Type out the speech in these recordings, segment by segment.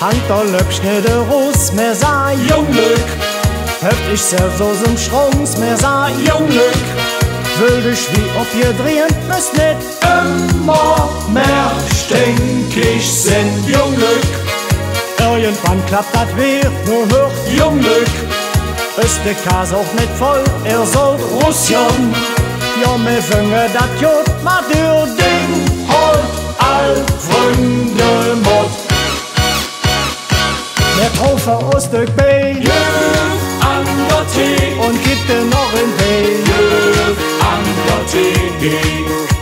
Hangt der Löckschnitte Russ, mehr sah Junglück, Hört ich selbst aus dem Schrungs, mehr sah Junglück, Will dich wie ob ihr drehen, müsst nicht. Immer mehr stinkig sind. Junglück, Irgendwann klappt das wieder, nur hört Junglück, ist der Kas auch nicht voll, er soll Russland, Ja, mir finge dat Jod, ma dir Jöf an der und gibt dir noch in Bay Jöf an der Tee.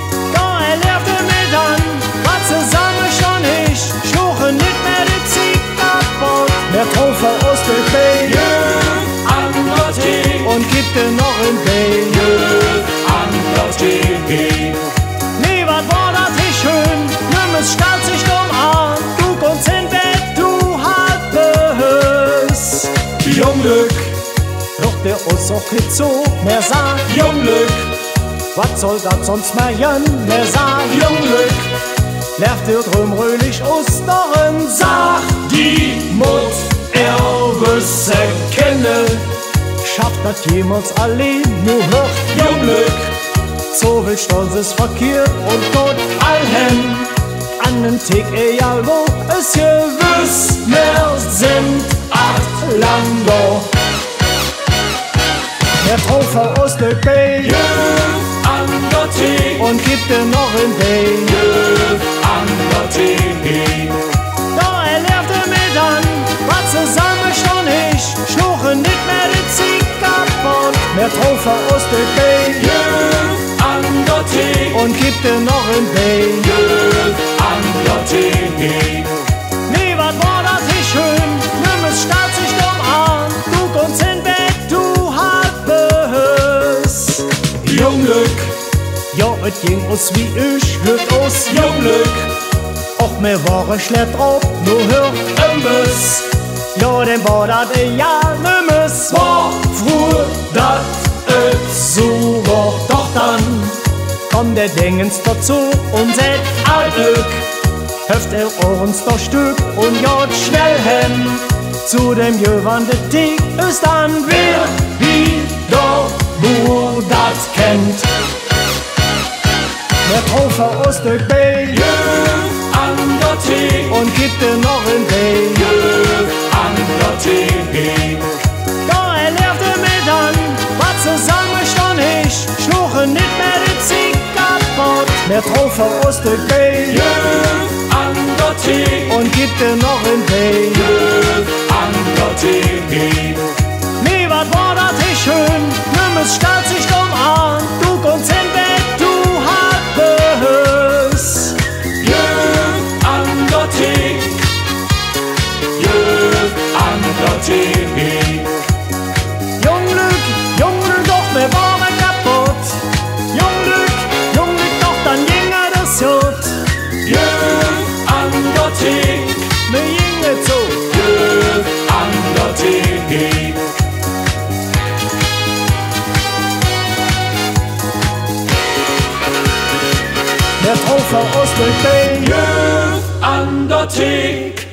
Junglück, Doch der uns auch nicht so mehr sagt Junglück, Was soll das sonst mehr jen mehr sagen? Junglück, Left ihr drum röhlich Osteren sag die Mut, er wüsse kenne. Schafft das jemals allein nur hört Junglück, So will stolz ist verkehrt und Gott allen an den Tick egal wo es gewiss mehr sind acht Lando. Der an der Tee, und gibt dir noch an der Tee. Da er mit an, was zusammen schon ich Schluchen nicht mehr die Zieg kaputt Der an der Tee, und gibt dir noch in Bay Ja, es ging uns wie ich, hört aus. Junglück, Och, mir waren schlecht drauf, nur hör. Imbiss, Ja, den war das ja, nimm es. war froh, dat et so war. Doch dann, Kommt der Dingens dazu und seht Altlück, Heft er uns das Stück und jagt schnell hin. Zu dem gewandte Tieg ist dann wer der Traufer aus der Bay Jöf an der Tee, und gibt dir noch in Bay. Jöf an der Tee. Da er mit an, was zusammen schon ich Schluchen nicht mehr die Zieg kaputt. Der Traufer aus der Bay Jöf an der Tee, und gibt dir noch in Bay Junglück, Junglück, doch wir waren kaputt. Junglück, Junglück, doch dann ginge das gut Jöf an der Tee, Mir ginge Jöf an der. Der Traufer aus der Bay Jöf an der Tee,